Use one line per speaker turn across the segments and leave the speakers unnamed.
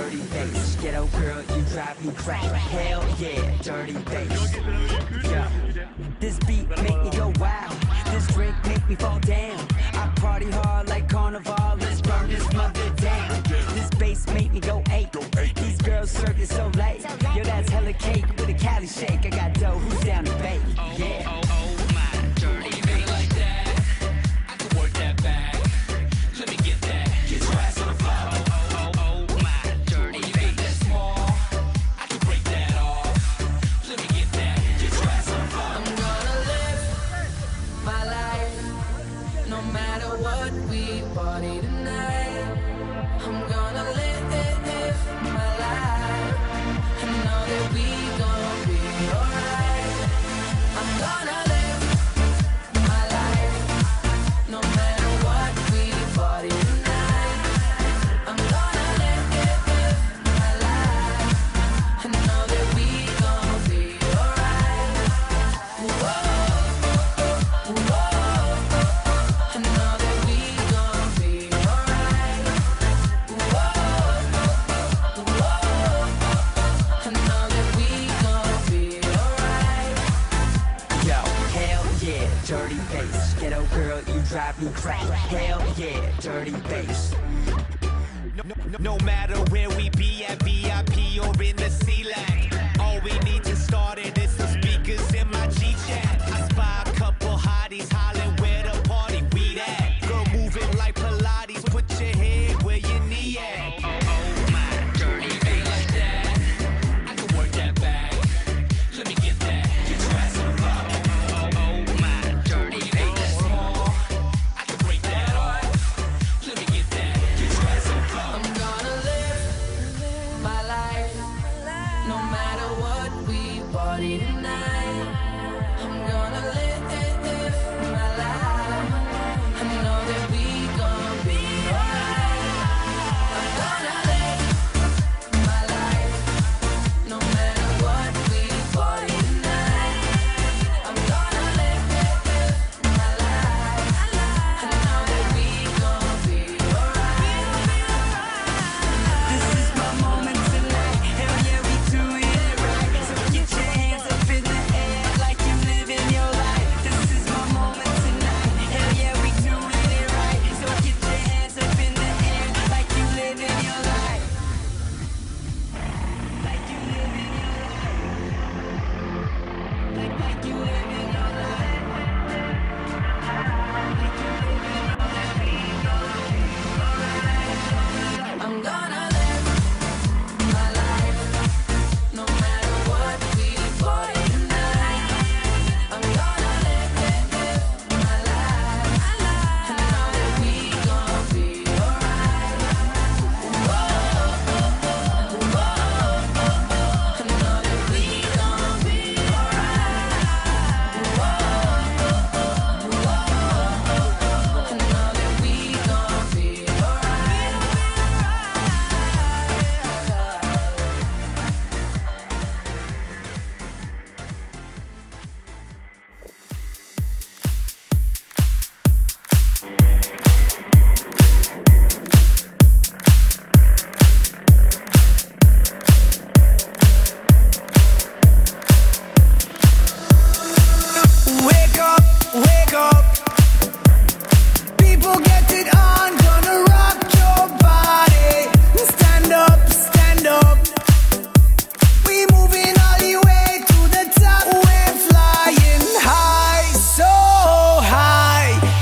dirty days Ghetto girl, you drive me crazy. Hell yeah, dirty face. yeah. This beat make me go wild. This drink make me fall down. I party hard like carnival. Let's burn this mother face Ghetto girl, you drive me crack Hell yeah, dirty bass.
No, no, no matter where we be at VIP or in the c -Lac. All we need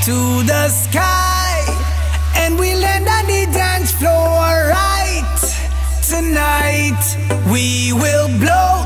to the
sky. And we land on the dance floor right. Tonight we will blow.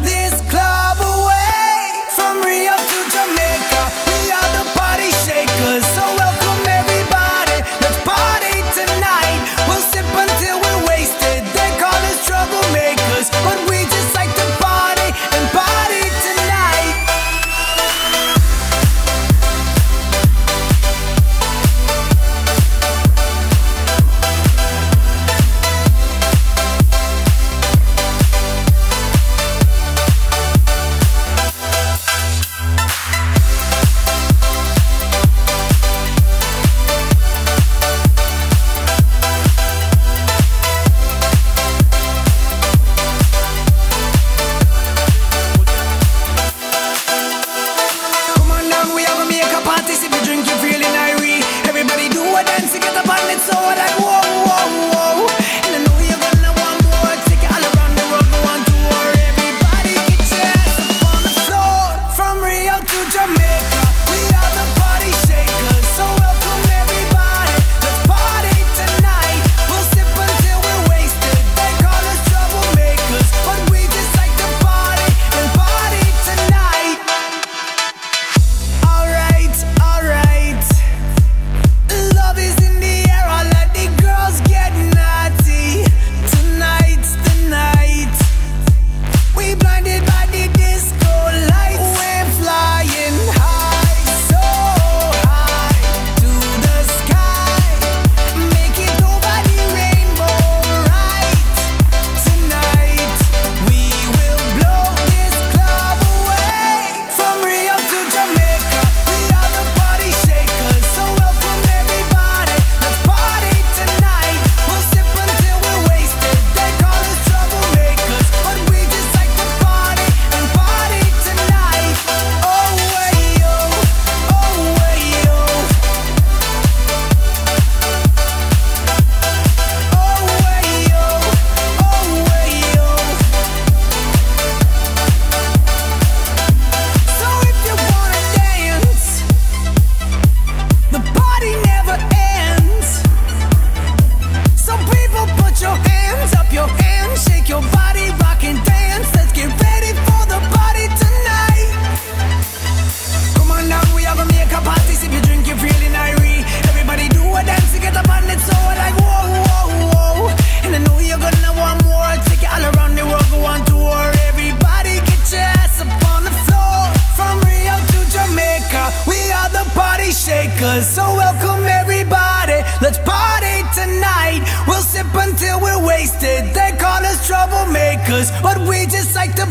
Wasted. They call us troublemakers, but we just like to